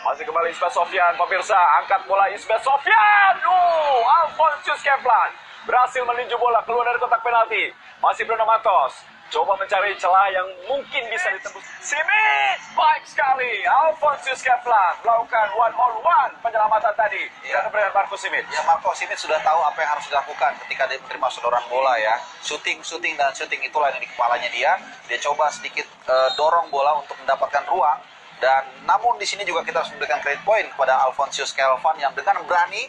Masih kembali Ismet Sofyan, pemirsa. Angkat bola Ismet Sofyan. Oh, Alfonsius Keplan berhasil meninju bola keluar dari kotak penalti. Masih Bruno Matos. Coba mencari celah yang mungkin bisa ditembus. Simic, baik sekali. Alfonsius Keplan melakukan one on one penyelamatan tadi. Ya. Dan kemudian Marcus Simic. Ya Marco Simic sudah tahu apa yang harus dilakukan ketika dia menerima sodoran bola ya. Shooting, shooting dan shooting itulah yang di kepalanya dia. Dia coba sedikit eh, dorong bola untuk mendapatkan ruang dan namun di sini juga kita harus memberikan credit point kepada Alfonsius Kelvan yang dengan berani